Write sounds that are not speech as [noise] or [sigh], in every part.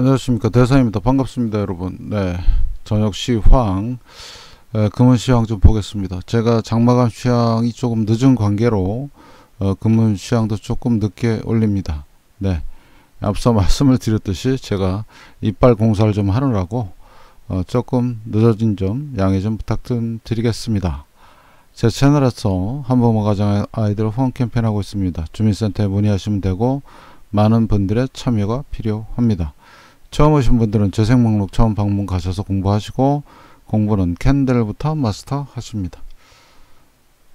안녕하십니까. 대사입니다. 반갑습니다 여러분. 네. 저녁 시황. 에, 금은 시황 좀 보겠습니다. 제가 장마감 시황이 조금 늦은 관계로 어, 금은 시황도 조금 늦게 올립니다. 네. 앞서 [laughs] 말씀을 드렸듯이 제가 이빨 공사를 좀 하느라고 어, 조금 늦어진 점 양해 좀 부탁 좀 드리겠습니다. 제 채널에서 한번만 가정 아이들 후원 캠페인 하고 있습니다. 주민센터에 문의하시면 되고 많은 분들의 참여가 필요합니다 처음 오신 분들은 재생 목록 처음 방문 가셔서 공부하시고 공부는 캔들부터 마스터 하십니다.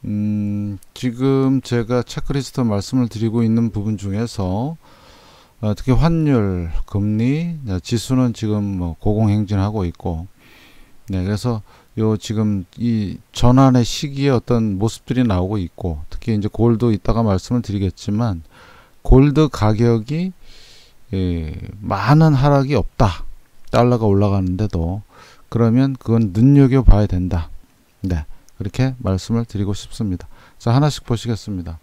음, 지금 제가 체크리스트 말씀을 드리고 있는 부분 중에서 어, 특히 환율, 금리, 지수는 지금 뭐 고공행진하고 있고 네, 그래서 요 지금 이 전환의 시기에 어떤 모습들이 나오고 있고 특히 이제 골드 이따가 말씀을 드리겠지만 골드 가격이 예, 많은 하락이 없다. 달러가 올라가는데도 그러면 그건 눈여겨 봐야 된다. 네. 그렇게 말씀을 드리고 싶습니다. 자, 하나씩 보시겠습니다.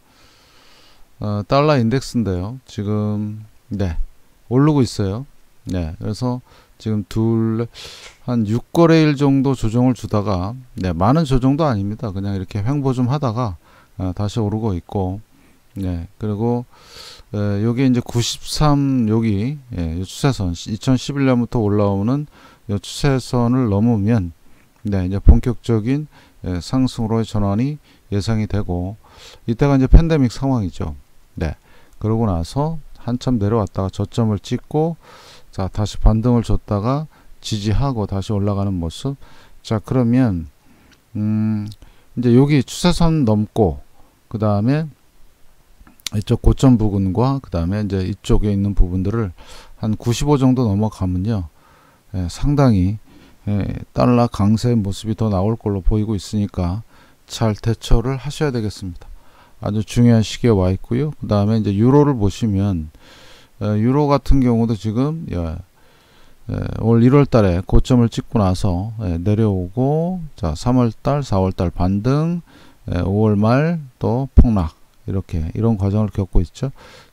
어, 달러 인덱스인데요. 지금 네. 오르고 있어요. 네. 그래서 지금 둘 한 6거래일 정도 조정을 주다가 네, 많은 조정도 아닙니다. 그냥 이렇게 횡보 좀 하다가 어, 다시 오르고 있고 네. 그리고 에, 여기 이제 93 여기 예, 추세선 2011년부터 올라오는 요 추세선을 넘으면 네, 이제 본격적인 예, 상승으로의 전환이 예상이 되고 이때가 이제 팬데믹 상황이죠. 네. 그러고 나서 한참 내려왔다가 저점을 찍고 자, 다시 반등을 줬다가 지지하고 다시 올라가는 모습. 자, 그러면 음, 이제 여기 추세선 넘고 그다음에 이쪽 고점 부분과 그 다음에 이제 이쪽에 있는 부분들을 한 95 정도 넘어가면요 예, 상당히 예, 달러 강세 모습이 더 나올 걸로 보이고 있으니까 잘 대처를 하셔야 되겠습니다. 아주 중요한 시기에 와 있고요. 그 다음에 이제 유로를 보시면 예, 유로 같은 경우도 지금 예, 예, 올 1월 달에 고점을 찍고 나서 예, 내려오고 자 3월 달 4월 달 반등 5월 말 또 폭락 이렇게 이런 과정을 겪고 있죠.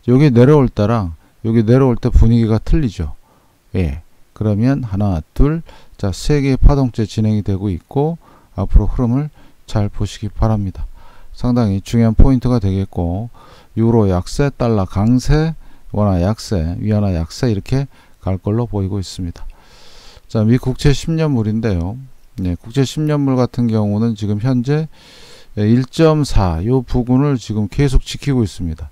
여기 내려올 때랑 여기 내려올 때 분위기가 틀리죠. 예. 그러면 하나, 둘, 자, 세 개의 파동체 진행이 되고 있고 앞으로 흐름을 잘 보시기 바랍니다. 상당히 중요한 포인트가 되겠고 유로 약세, 달러 강세, 원화 약세, 위안화 약세 이렇게 갈 걸로 보이고 있습니다. 자, 미 국채 10년물인데요. 네, 국채 10년물 같은 경우는 지금 현재 1.4 요 부분을 지금 계속 지키고 있습니다.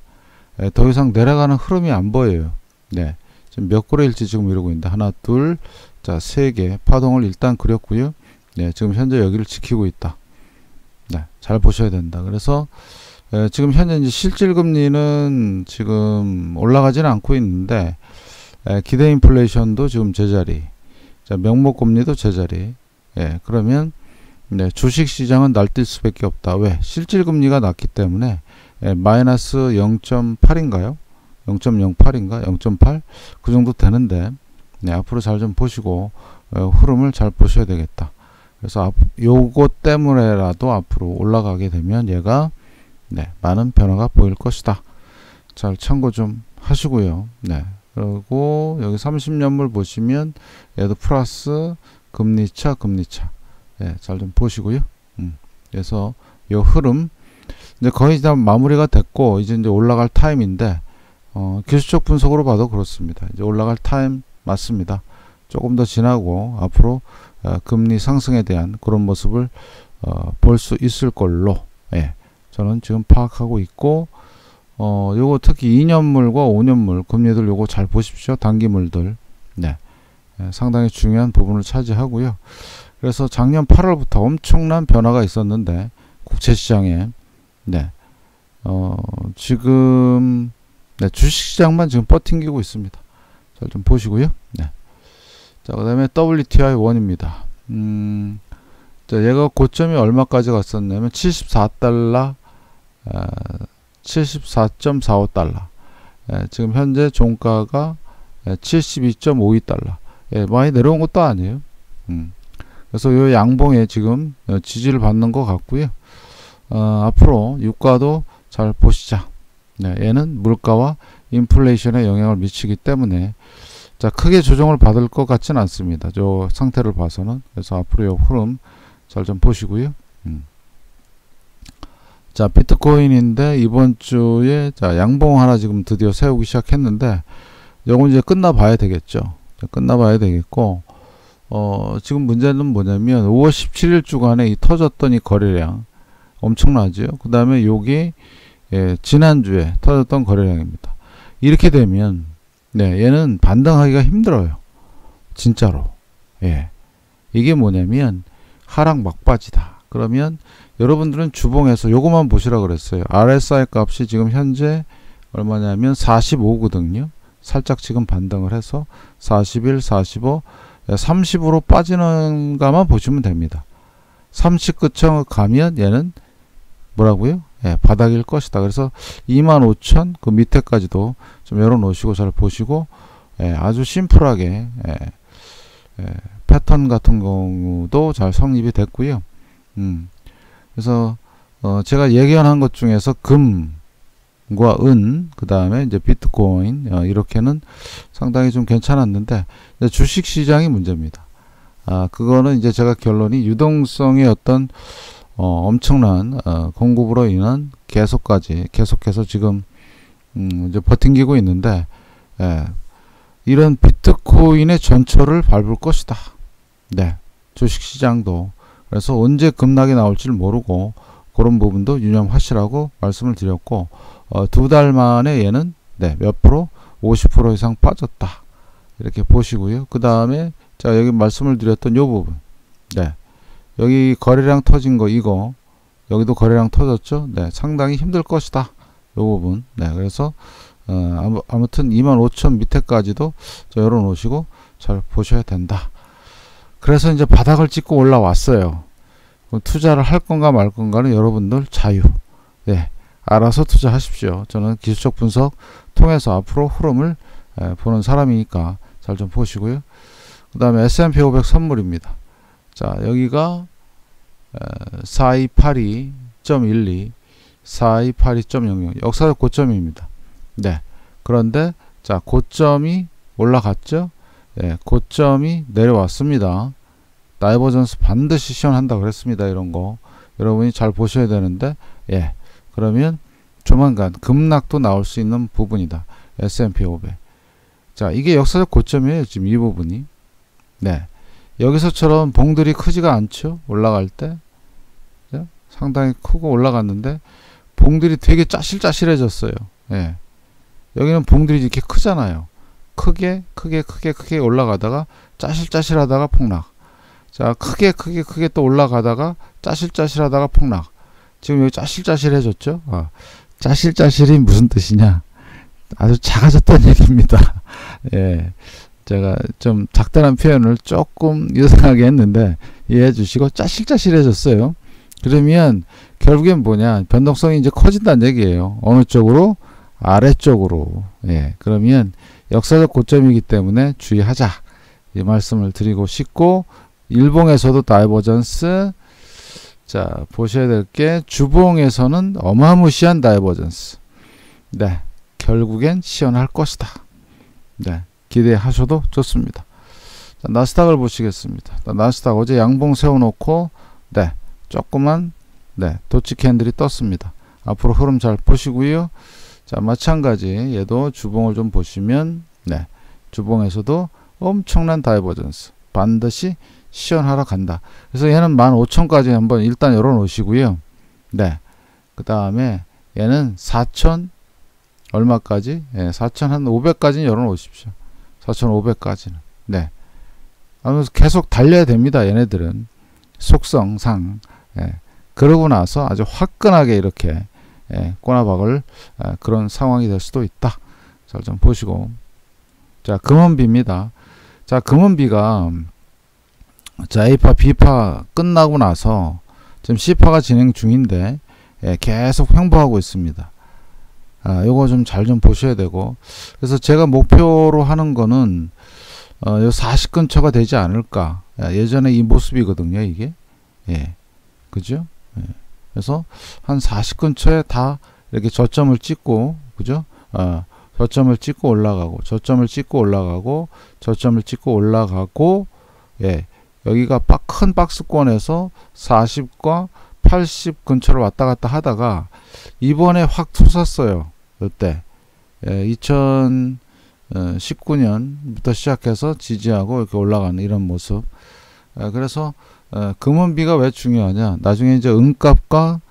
예, 더 이상 내려가는 흐름이 안 보여요. 네. 지금 몇 고래일지 지금 이러고 있는데 하나, 둘, 자, 세 개 파동을 일단 그렸고요. 네, 지금 현재 여기를 지키고 있다. 네, 잘 보셔야 된다. 그래서 에, 지금 현재 이제 실질 금리는 지금 올라가지는 않고 있는데 에, 기대 인플레이션도 지금 제자리, 자, 명목 금리도 제자리. 예, 그러면 네, 주식 시장은 날뛸 수밖에 없다. 왜? 실질 금리가 낮기 때문에 예, 마이너스 0.8인가요? 0.08인가? 0.8? 그 정도 되는데 네, 앞으로 잘 좀 보시고 어, 흐름을 잘 보셔야 되겠다. 그래서 앞, 요거 때문에라도 앞으로 올라가게 되면 얘가 네, 많은 변화가 보일 것이다. 잘 참고 좀 하시고요. 네. 그리고 여기 30년물 보시면 얘도 플러스 금리차 금리차 예, 잘 좀 보시고요. 음, 그래서 요 흐름 이제 거의 다 마무리가 됐고 이제 이제 올라갈 타임인데 어, 기술적 분석으로 봐도 그렇습니다. 이제 올라갈 타임 맞습니다. 조금 더 지나고 앞으로 어, 금리 상승에 대한 그런 모습을 어, 볼 수 있을 걸로 예, 저는 지금 파악하고 있고 어, 요거 특히 2년물과 5년물 금리들 요거 잘 보십시오. 단기물들. 네. 예, 상당히 중요한 부분을 차지하고요. 그래서 작년 8월부터 엄청난 변화가 있었는데 국채 시장에 네, 어, 지금 네, 주식 시장만 지금 버팅기고 있습니다. 잘 좀 보시고요. 네. 자, 그 다음에 WTI 원입니다. 음, 자, 얘가 고점이 얼마까지 갔었냐면 74달러, 에, 74.45달러. 에, 지금 현재 종가가 72.52달러. 예, 많이 내려온 것도 아니에요. 음. 그래서 이 양봉에 지금 어, 지지를 받는 것 같고요. 어, 앞으로 유가도 잘 보시자. 네, 얘는 물가와 인플레이션에 영향을 미치기 때문에 자, 크게 조정을 받을 것 같지는 않습니다. 저 상태를 봐서는. 그래서 앞으로 요 흐름 잘 좀 보시고요. 음. 자, 비트코인인데 이번 주에 자, 양봉 하나 지금 드디어 세우기 시작했는데 요건 이제 끝나 봐야 되겠죠. 끝나 봐야 되겠고 어, 지금 문제는 뭐냐면 5월 17일 주간에 이 터졌던 이 거래량 엄청나죠. 그 다음에 여기 예, 지난주에 터졌던 거래량입니다. 이렇게 되면 네, 얘는 반등하기가 힘들어요. 진짜로. 예. 이게 뭐냐면 하락 막바지다. 그러면 여러분들은 주봉에서 요것만 보시라 그랬어요. RSI 값이 지금 현재 얼마냐면 45거든요. 살짝 지금 반등을 해서 41, 45, 30으로 빠지는 가만 보시면 됩니다. 30끝청 가면 얘는 뭐라고요? 예, 바닥일 것이다. 그래서 25,000 그 밑에까지도 좀 열어 놓으시고 잘 보시고 예, 아주 심플하게 예, 예, 패턴 같은 경우도 잘 성립이 됐고요. 음, 그래서 어, 제가 예견한 것 중에서 금 과 은, 그 다음에 이제 비트코인 어, 이렇게는 상당히 좀 괜찮았는데 주식 시장이 문제입니다. 아, 그거는 이제 제가 결론이 유동성의 어떤 어, 엄청난 어, 공급으로 인한 계속까지 계속해서 지금 음, 이제 버팅기고 있는데 예, 이런 비트코인의 전철을 밟을 것이다. 네, 주식 시장도 그래서 언제 급락이 나올지 모르고 그런 부분도 유념하시라고 말씀을 드렸고 어, 두 달 만에 얘는 네, 몇 프로? 50% 이상 빠졌다. 이렇게 보시고요. 그 다음에 자 여기 말씀을 드렸던 요 부분. 네. 여기 거래량 터진 거 이거. 여기도 거래량 터졌죠? 네. 상당히 힘들 것이다. 요 부분. 네. 그래서 어, 아무, 튼25,000 밑에까지도 열어 놓으시고 잘 보셔야 된다. 그래서 이제 바닥을 찍고 올라왔어요. 투자를 할 건가 말 건가는 여러분들 자유. 네 알아서 투자하십시오 저는 기술적 분석 통해서 앞으로 흐름을 에, 보는 사람이니까 잘 좀 보시고요 그 다음에 S&P 500 선물입니다 자, 여기가 4282.12, 4282.00 역사적 고점입니다. 네. 그런데 자, 고점이 올라갔죠? 예, 고점이 내려왔습니다. divergence 반드시 시연한다 그랬습니다. 이런 거. 여러분이 잘 보셔야 되는데 예. 그러면 조만간 급락도 나올 수 있는 부분이다. S&P 500. 자, 이게 역사적 고점이에요. 지금 이 부분이. 네. 여기서처럼 봉들이 크지가 않죠. 올라갈 때 상당히 크고 올라갔는데 봉들이 되게 짜실짜실해졌어요. 예. 여기는 봉들이 이렇게 크잖아요. 크게 크게 크게 크게 올라가다가 짜실짜실하다가 폭락. 자 크게 크게 크게 또 올라가다가 짜실짜실하다가 폭락. 지금 여기 짜실짜실해졌죠. 아, 짜실짜실이 무슨 뜻이냐? 아주 작아졌다는 [laughs] 얘기입니다. 예. 제가 좀 작다란 표현을 조금 이상하게 했는데 이해해 주시고 짜실짜실해졌어요. 그러면 결국엔 뭐냐 변동성이 이제 커진다는 얘기예요. 어느 쪽으로 아래쪽으로 예 그러면 역사적 고점이기 때문에 주의하자 이 말씀을 드리고 싶고 일봉에서도 divergence 자 보셔야 될 게 주봉에서는 어마무시한 divergence 네 결국엔 시연할 것이다 네 기대하셔도 좋습니다. 자, 나스닥을 보시겠습니다. 나스닥 어제 양봉 세워놓고 네 조그만 네 doji candle이 떴습니다. 앞으로 흐름 잘 보시고요. 자 마찬가지 얘도 주봉을 좀 보시면 네 주봉에서도 엄청난 divergence 반드시 시연하러 간다. 그래서 얘는 15,000까지 한번 일단 열어 놓으시고요. 네. 그 다음에 얘는 4,000 얼마까지? 예, 4,000한 500까지 열어 놓으십시오. 4,500까지는. 네. 아무래도 계속 달려야 됩니다. 얘네들은. 속성상. 예. 그러고 나서 아주 화끈하게 이렇게 예, 꼬나박을 예, 그런 상황이 될 수도 있다. 잘 좀 보시고. 자, 금원비입니다. 자, 금원비가 자, A파, B파 끝나고 나서 지금 C파가 진행 중인데 예, 계속 횡보하고 있습니다. 아, 요거 좀 잘좀 좀 보셔야 되고. 그래서 제가 목표로 하는 거는, 어, 요 40 근처가 되지 않을까. 예 전에 이 모습이거든요, 이게. 예. 그죠? 예. 그래서 한 40 근처에 다 이렇게 저점을 찍고, 그죠? 어, 저점을 찍고 올라가고 저점을 찍고 올라가고 저점을 찍고 올라가고 예 여기가 큰 박스권에서 40과 80 근처를 왔다 갔다 하다가 이번에 확 솟았어요. 이때 예, 2019년부터 시작해서 지지하고 이렇게 올라가는 이런 모습. 예, 그래서 예, 금원비가 왜 중요하냐? 나중에 이제 은값과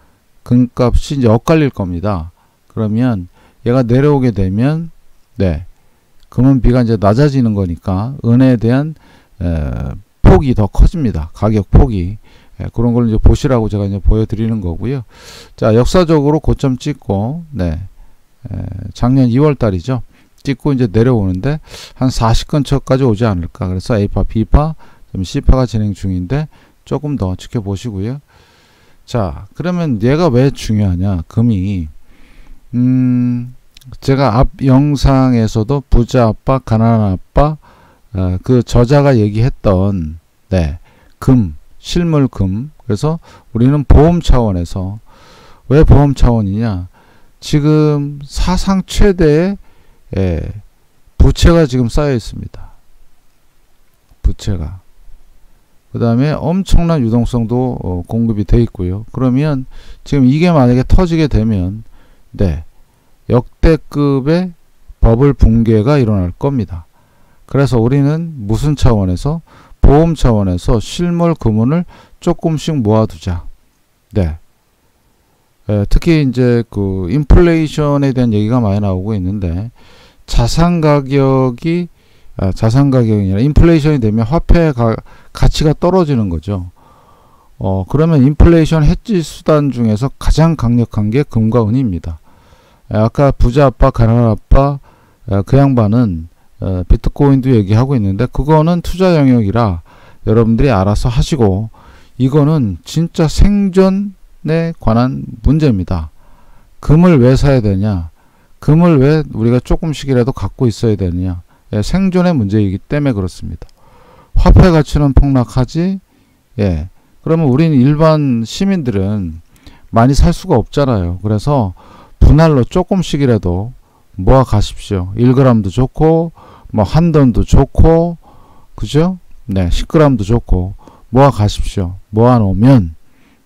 금값이 이제 엇갈릴 겁니다. 그러면 얘가 내려오게 되면 네 금은비가 이제 낮아지는 거니까 은에 대한 에, 폭이 더 커집니다. 가격 폭이 예, 그런 걸 이제 보시라고 제가 이제 보여드리는 거고요. 자 역사적으로 고점 찍고 네 에, 작년 2월 달이죠. 찍고 이제 내려오는데 한 40 근처까지 오지 않을까. 그래서 A파, B파, C파가 진행 중인데 조금 더 지켜보시고요. 자 그러면 얘가 왜 중요하냐 금이 음 제가 앞 영상에서도 부자 아빠, 가난한 아빠, 어, 그 저자가 얘기했던 네, 금, 실물 금. 그래서 우리는 보험 차원에서 왜 보험 차원이냐? 지금 사상 최대의 예, 부채가 지금 쌓여 있습니다. 부채가. 그 다음에 엄청난 유동성도 어, 공급이 돼 있고요. 그러면 지금 이게 만약에 터지게 되면 네, 역대급의 버블 붕괴가 일어날 겁니다. 그래서 우리는 무슨 차원에서 보험 차원에서 실물 금은을 조금씩 모아두자. 네. 에, 특히 이제 그 인플레이션에 대한 얘기가 많이 나오고 있는데 자산 가격이 아, 자산 가격이 아니라 인플레이션이 되면 화폐 가, 가치가 떨어지는 거죠. 어, 그러면 인플레이션 해지 수단 중에서 가장 강력한 게 금과 은입니다. 아까 부자 아빠, 가난한 아빠 그 양반은 어, 비트코인도 얘기하고 있는데 그거는 투자 영역이라 여러분들이 알아서 하시고 이거는 진짜 생존에 관한 문제입니다. 금을 왜 사야 되냐? 금을 왜 우리가 조금씩이라도 갖고 있어야 되느냐? 예, 생존의 문제이기 때문에 그렇습니다. 화폐 가치는 폭락하지. 예. 그러면 우리는 일반 시민들은 많이 살 수가 없잖아요. 그래서 분할로 조금씩이라도 모아 가십시오. 1g도 좋고 뭐 한돈도 좋고 그죠? 네, 10g도 좋고 모아 가십시오. 모아 놓으면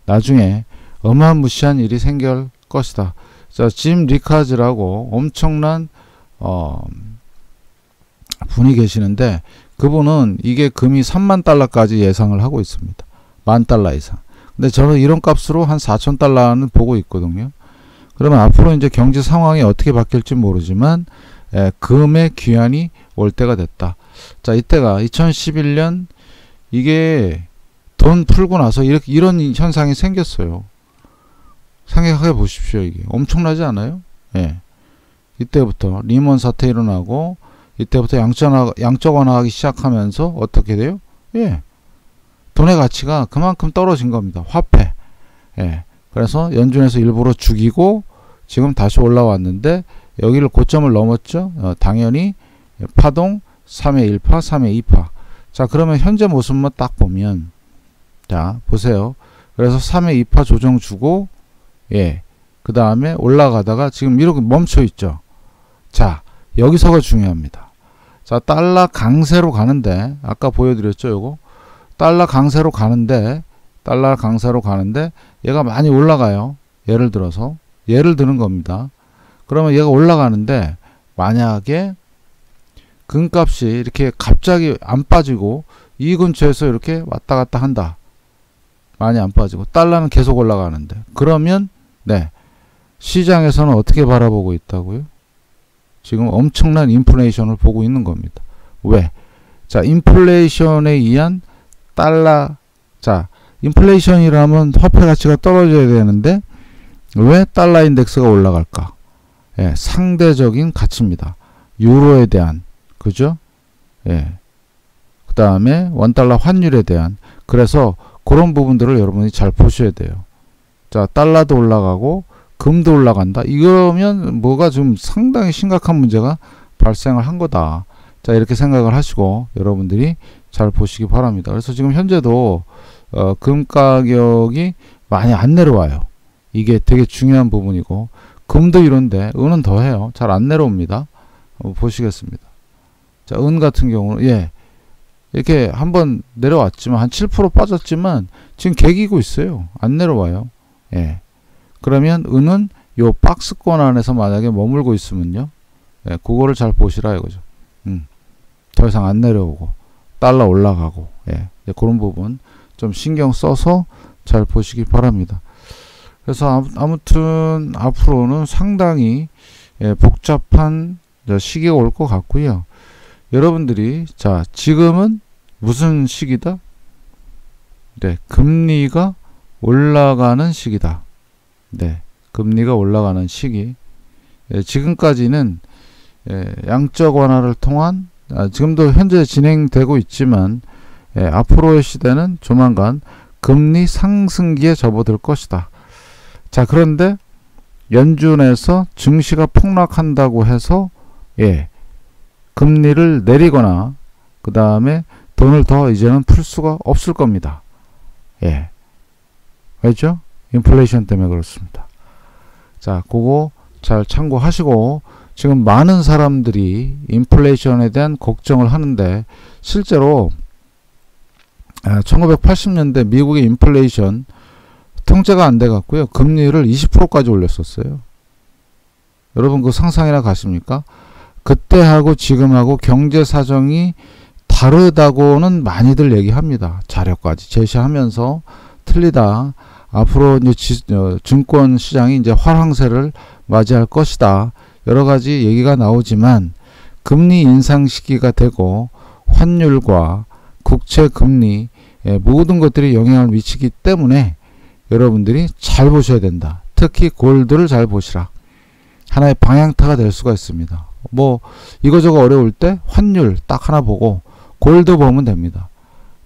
나중에 어마무시한 일이 생길 것이다. 자, 짐 리카즈라고 엄청난 어 분이 계시는데 그분은 이게 금이 3만 달러까지 예상을 하고 있습니다. 만 달러 이상. 근데 저는 이런 값으로 한 4천 달러는 보고 있거든요. 그러면 앞으로 이제 경제 상황이 어떻게 바뀔지 모르지만 에, 금의 귀환이 올 때가 됐다. 자, 이때가 2011년 이게 돈 풀고 나서 이렇게 이런 현상이 생겼어요. 생각해 보십시오. 이게 엄청나지 않아요? 예. 이때부터 리먼 사태 일어나고 이때부터 양적, 양적 완화하기 시작하면서 어떻게 돼요? 예. 돈의 가치가 그만큼 떨어진 겁니다. 화폐. 예. 그래서 연준에서 일부러 죽이고 지금 다시 올라왔는데 여기를 고점을 넘었죠. 어, 당연히 파동 3의 1파, 3의 2파. 자, 그러면 현재 모습만 딱 보면 자, 보세요. 그래서 3의 2파 조정 주고 예. 그 다음에 올라가다가 지금 이렇게 멈춰 있죠. 자, 여기서가 중요합니다. 자, 달러 강세로 가는데 아까 보여 드렸죠, 요거. 달러 강세로 가는데 달러 강세로 가는데 얘가 많이 올라가요. 예를 들어서 예를 드는 겁니다. 그러면 얘가 올라가는데 만약에 금값이 이렇게 갑자기 안 빠지고 이 근처에서 이렇게 왔다 갔다 한다. 많이 안 빠지고 달러는 계속 올라가는데 그러면 네 시장에서는 어떻게 바라보고 있다고요? 지금 엄청난 인플레이션을 보고 있는 겁니다. 왜? 자 인플레이션에 의한 달러 자 인플레이션이라면 화폐 가치가 떨어져야 되는데 왜 달러 인덱스가 올라갈까? 예, 상대적인 가치입니다. 유로에 대한 그죠? 예. 그 다음에 원달러 환율에 대한 그래서 그런 부분들을 여러분이 잘 보셔야 돼요. 자 달러도 올라가고 금도 올라간다. 이러면 뭐가 좀 상당히 심각한 문제가 발생을 한 거다. 자 이렇게 생각을 하시고 여러분들이 잘 보시기 바랍니다. 그래서 지금 현재도 어, 금 가격이 많이 안 내려와요. 이게 되게 중요한 부분이고 금도 이런데 은은 더해요. 잘 안 내려옵니다. 어, 보시겠습니다. 자, 은 같은 경우는 예. 이렇게 한번 내려왔지만 한 7% 빠졌지만 지금 개기고 있어요. 안 내려와요. 예. 그러면 은은 요 박스권 안에서 만약에 머물고 있으면요. 예, 그거를 잘 보시라 이거죠. 음. 더 이상 안 내려오고 달러 올라가고 예. 그런 부분 좀 신경 써서 잘 보시기 바랍니다. 그래서 아무튼 앞으로는 상당히 예, 복잡한 시기가 올 것 같고요. 여러분들이 자 지금은 무슨 시기다? 네, 금리가 올라가는 시기다. 네, 금리가 올라가는 시기. 예, 지금까지는 예, 양적 완화를 통한 아, 지금도 현재 진행되고 있지만 예, 앞으로의 시대는 조만간 금리 상승기에 접어들 것이다. 자 그런데 연준에서 증시가 폭락한다고 해서 예 금리를 내리거나 그 다음에 돈을 더 이제는 풀 수가 없을 겁니다. 예. 왜죠? 인플레이션 때문에 그렇습니다. 자, 그거 잘 참고하시고 지금 많은 사람들이 인플레이션에 대한 걱정을 하는데 실제로 1980년대 아, 미국의 인플레이션 통제가 안 돼 갖고요. 금리를 20%까지 올렸었어요. 여러분 그 상상이나 가십니까? 그때하고 지금하고 경제 사정이 다르다고는 많이들 얘기합니다. 자료까지 제시하면서 틀리다. 앞으로 이제 지, 어, 증권 시장이 이제 활황세를 맞이할 것이다. 여러 가지 얘기가 나오지만 금리 인상 시기가 되고 환율과 국채 금리 예, 모든 것들이 영향을 미치기 때문에 여러분들이 잘 보셔야 된다. 특히 골드를 잘 보시라. 하나의 방향타가 될 수가 있습니다. 뭐 이거저거 어려울 때 환율 딱 하나 보고 골드 보면 됩니다.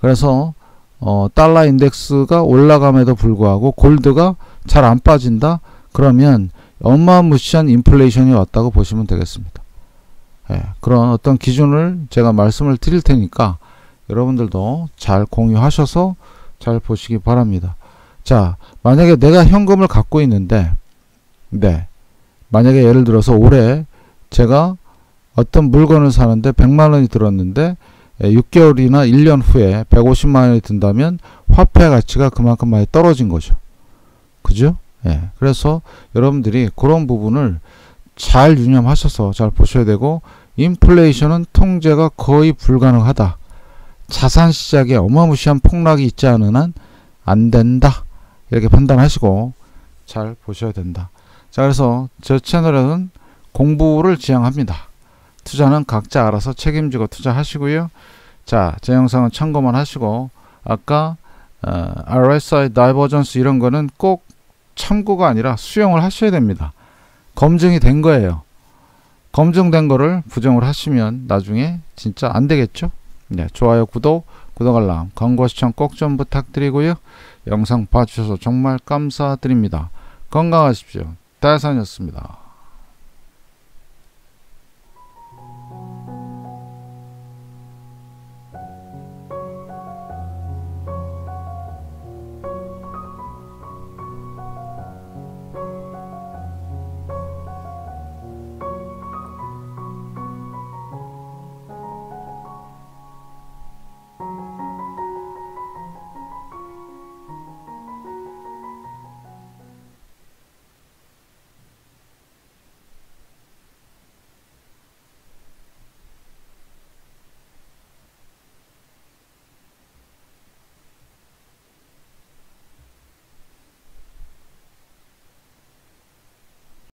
그래서 어, 달러 인덱스가 올라감에도 불구하고 골드가 잘 안 빠진다? 그러면 어마무시한 인플레이션이 왔다고 보시면 되겠습니다. 예, 그런 어떤 기준을 제가 말씀을 드릴 테니까 여러분들도 잘 공유하셔서 잘 보시기 바랍니다. 자, 만약에 내가 현금을 갖고 있는데, 네, 만약에 예를 들어서 올해 제가 어떤 물건을 사는데 100만 원이 들었는데 6개월이나 예, 1년 후에 150만 원이 든다면 화폐 가치가 그만큼 많이 떨어진 거죠. 그죠? 예. 그래서 여러분들이 그런 부분을 잘 유념하셔서 잘 보셔야 되고 인플레이션은 통제가 거의 불가능하다. 자산 시장에 어마무시한 폭락이 있지 않은 한 안 된다. 이렇게 판단하시고 잘 보셔야 된다. 자, 그래서 저 채널에는 공부를 지향합니다. 투자는 각자 알아서 책임지고 투자하시고요. 자, 제 영상은 참고만 하시고 아까 어, RSI divergence 이런 거는 꼭 참고가 아니라 수용을 하셔야 됩니다. 검증이 된 거예요. 검증된 거를 부정을 하시면 나중에 진짜 안 되겠죠? 네, 좋아요, 구독, 구독 알람, 광고 시청 꼭 좀 부탁드리고요. 영상 봐주셔서 정말 감사드립니다. 건강하십시오. 다산이었습니다.